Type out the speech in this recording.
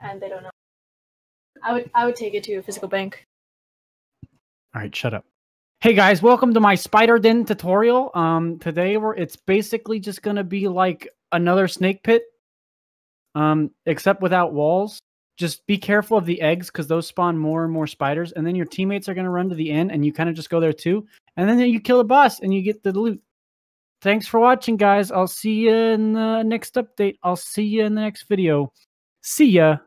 and they don't know. I would I would take it to a physical bank. All right, shut up. Hey guys, welcome to my spider den tutorial. Um, today we're it's basically just gonna be like another snake pit, um, except without walls. Just be careful of the eggs because those spawn more and more spiders, and then your teammates are gonna run to the end, and you kind of just go there too, and then you kill a boss and you get the loot. Thanks for watching, guys. I'll see you in the next update. I'll see you in the next video. See ya.